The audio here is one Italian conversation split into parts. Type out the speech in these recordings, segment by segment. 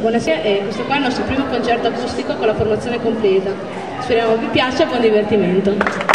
Buonasera, eh, questo qua è il nostro primo concerto acustico con la formazione completa. Speriamo vi piaccia e buon divertimento.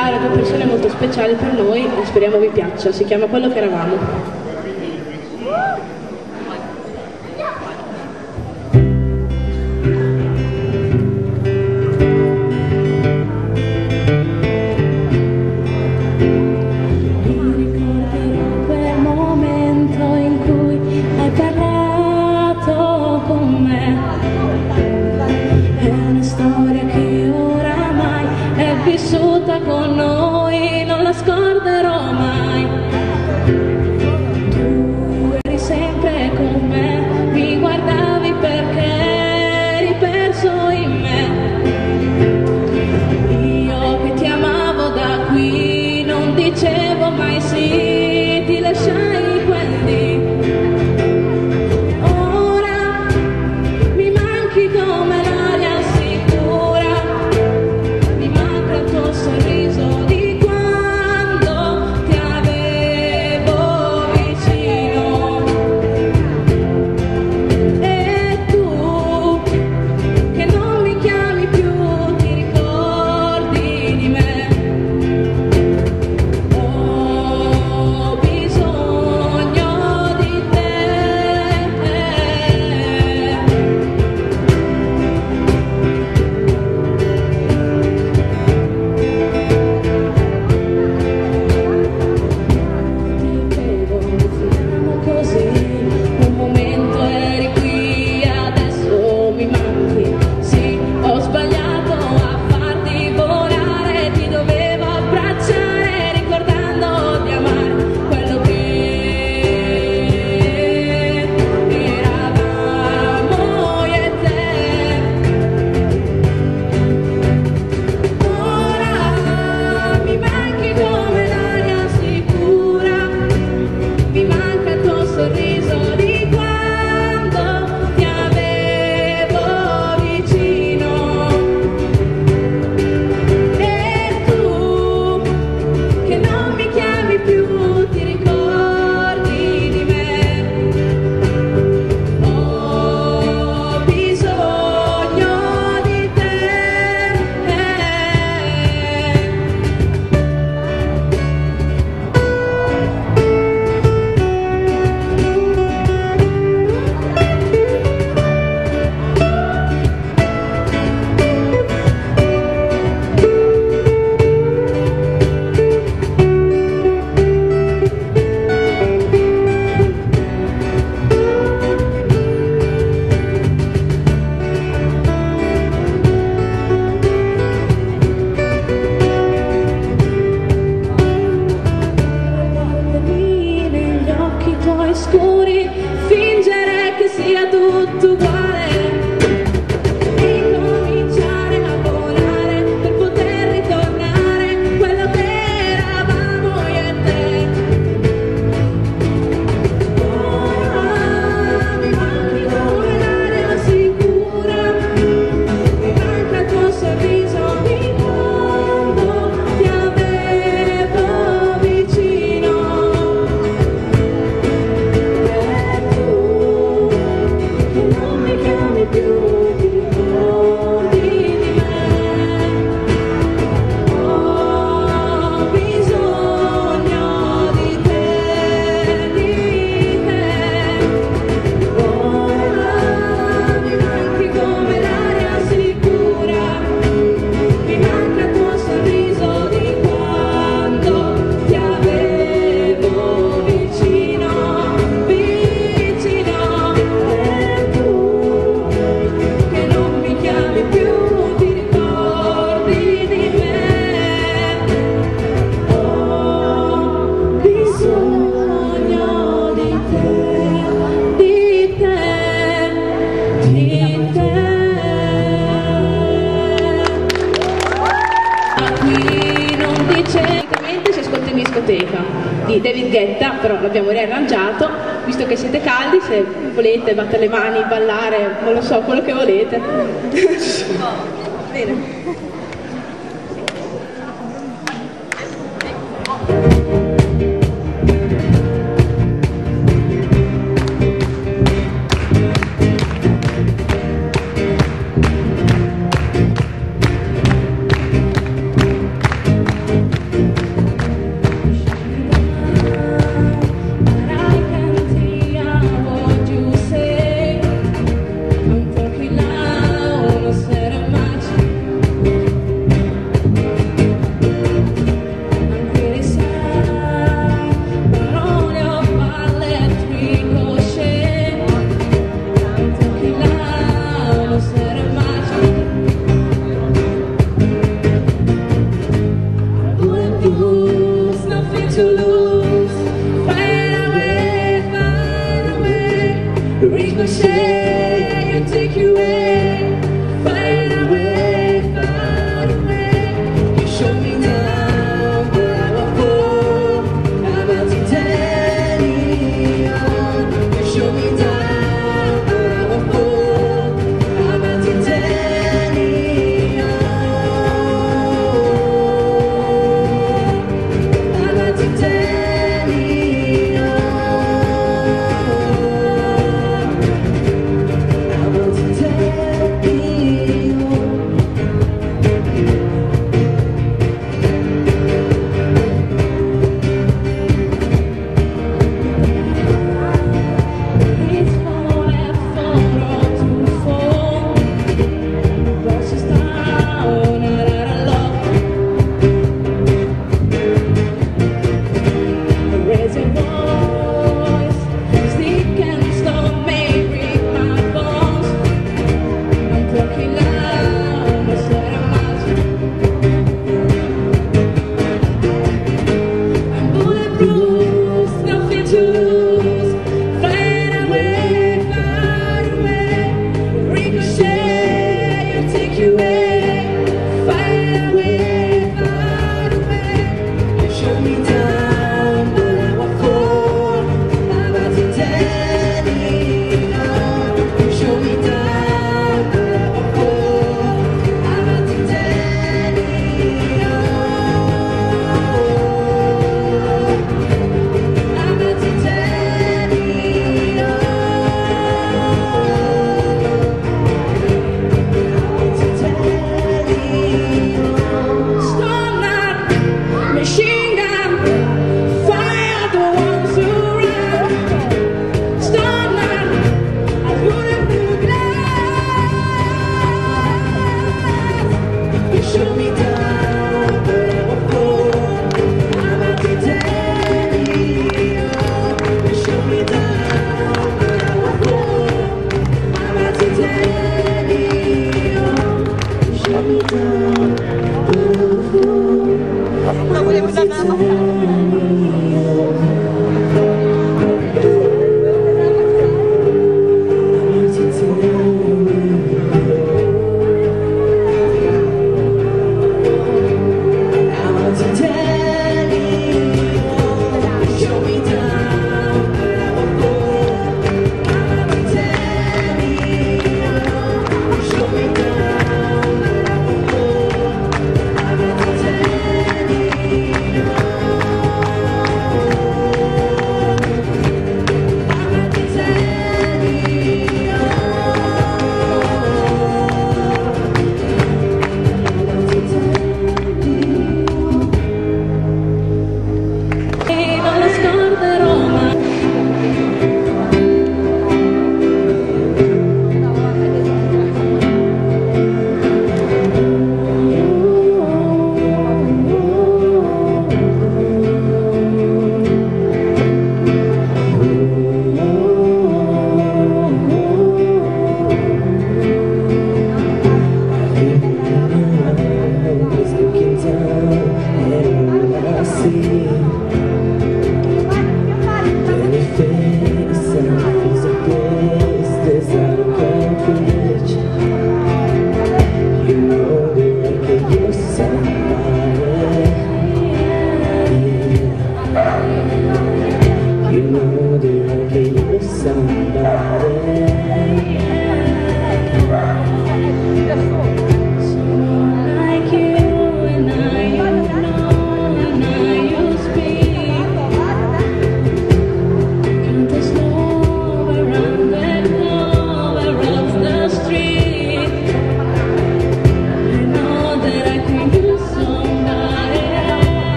rara, due persone molto speciali per noi e speriamo vi piaccia. Si chiama Quello che eravamo. L'abbiamo riarrangiato, visto che siete caldi, se volete battere le mani, ballare, non lo so, quello che volete. Bene.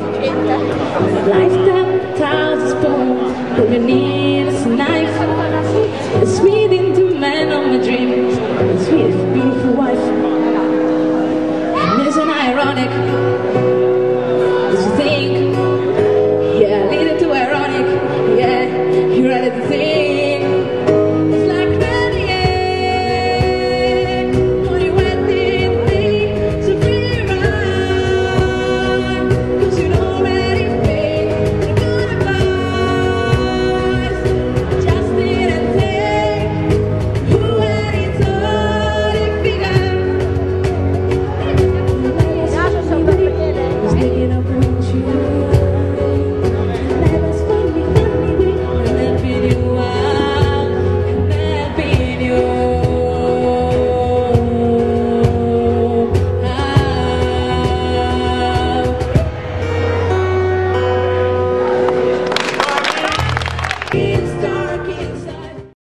I've done